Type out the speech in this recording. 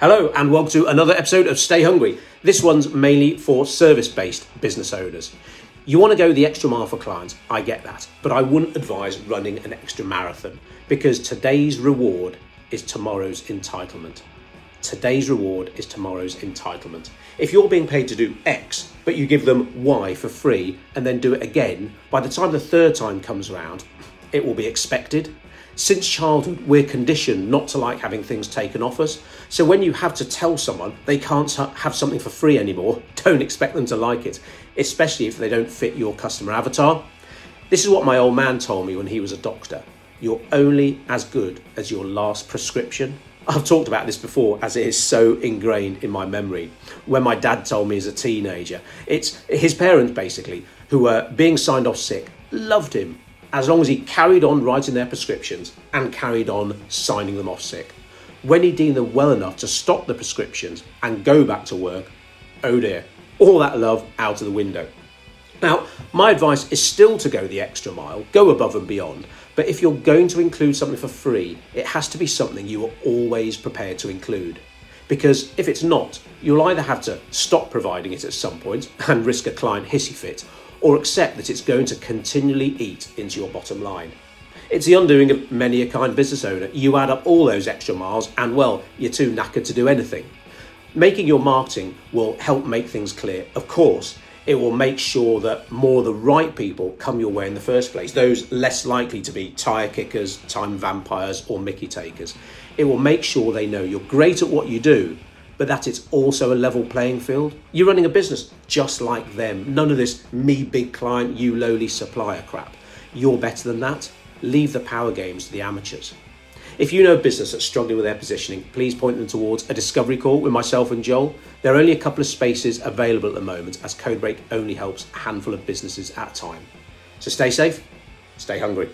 Hello, and welcome to another episode of Stay Hungry. This one's mainly for service based business owners. You want to go the extra mile for clients, I get that, but I wouldn't advise running an extra marathon because today's reward is tomorrow's entitlement. Today's reward is tomorrow's entitlement. If you're being paid to do X, but you give them Y for free and then do it again, by the time the third time comes around, it will be expected since childhood, we're conditioned not to like having things taken off us. So when you have to tell someone they can't have something for free anymore, don't expect them to like it, especially if they don't fit your customer avatar. This is what my old man told me when he was a doctor. You're only as good as your last prescription. I've talked about this before as it is so ingrained in my memory. When my dad told me as a teenager, it's his parents basically who were being signed off sick, loved him, as long as he carried on writing their prescriptions and carried on signing them off sick. When he deemed them well enough to stop the prescriptions and go back to work, oh dear, all that love out of the window. Now, my advice is still to go the extra mile, go above and beyond, but if you're going to include something for free, it has to be something you are always prepared to include. Because if it's not, you'll either have to stop providing it at some point and risk a client hissy fit, or accept that it's going to continually eat into your bottom line. It's the undoing of many a kind business owner. You add up all those extra miles, and well, you're too knackered to do anything. Making your marketing will help make things clear. Of course, it will make sure that more the right people come your way in the first place, those less likely to be tire kickers, time vampires, or Mickey takers. It will make sure they know you're great at what you do, but that it's also a level playing field. You're running a business just like them. None of this me big client, you lowly supplier crap. You're better than that. Leave the power games to the amateurs. If you know a business that's struggling with their positioning, please point them towards a discovery call with myself and Joel. There are only a couple of spaces available at the moment as Codebreak only helps a handful of businesses at a time. So stay safe, stay hungry.